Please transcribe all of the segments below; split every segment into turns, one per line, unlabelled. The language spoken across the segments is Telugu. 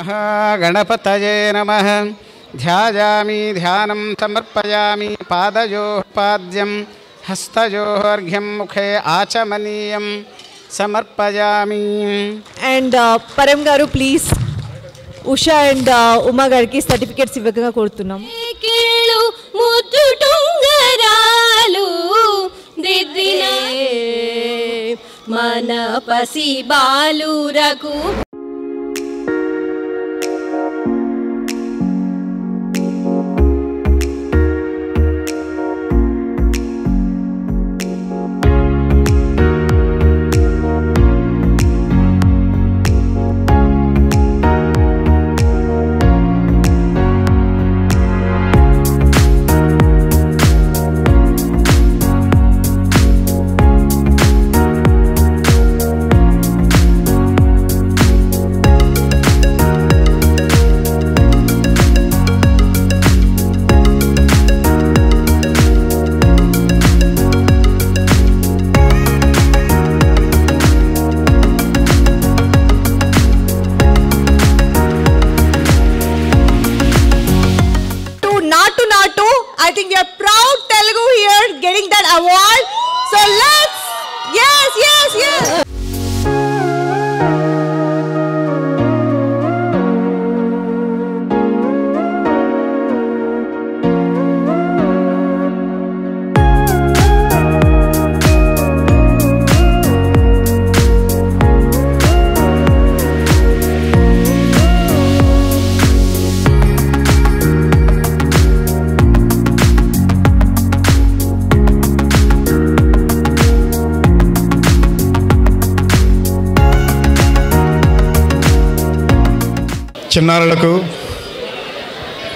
మహాగణపతయే నమ ధ్యాయామి ధ్యానం సమర్పయామి పాదయో పాద్యం హస్తయోర్ఘ్యం ముఖే ఆచమనీయం సమర్పయామి
అండ్ పరం గారు ప్లీజ్ ఉషా అండ్ ఉమా గారికి సర్టిఫికేట్స్ ఇవ్వగా కోరుతున్నాం
కేళు ముద్దు టుంగరాలు దిద్దిన మన పసి బాలురకు
award. So let's, yes, yes, yes.
చిన్నారులకు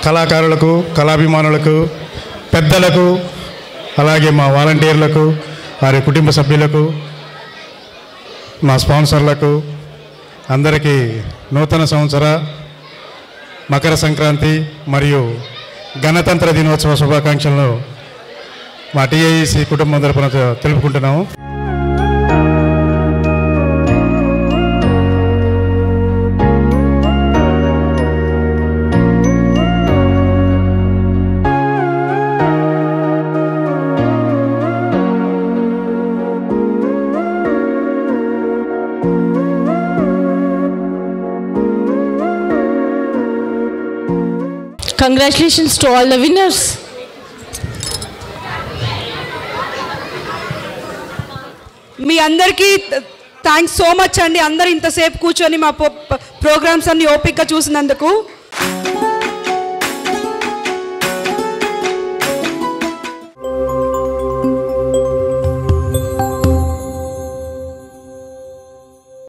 కళాకారులకు కళాభిమానులకు పెద్దలకు అలాగే మా వాలంటీర్లకు వారి కుటుంబ సభ్యులకు మా స్పాన్సర్లకు అందరికీ నూతన సంవత్సర మకర సంక్రాంతి మరియు గణతంత్ర దినోత్సవ శుభాకాంక్షలను మా టీఐసి కుటుంబం తరపున తెలుపుకుంటున్నాము.
Congratulations to all the winners.
మీ అందరికీ థ్యాంక్స్ సో మచ్ అండి అందరు ఇంతసేపు కూర్చొని మా ప్రోగ్రామ్స్ అన్ని ఓపిక్గా చూసినందుకు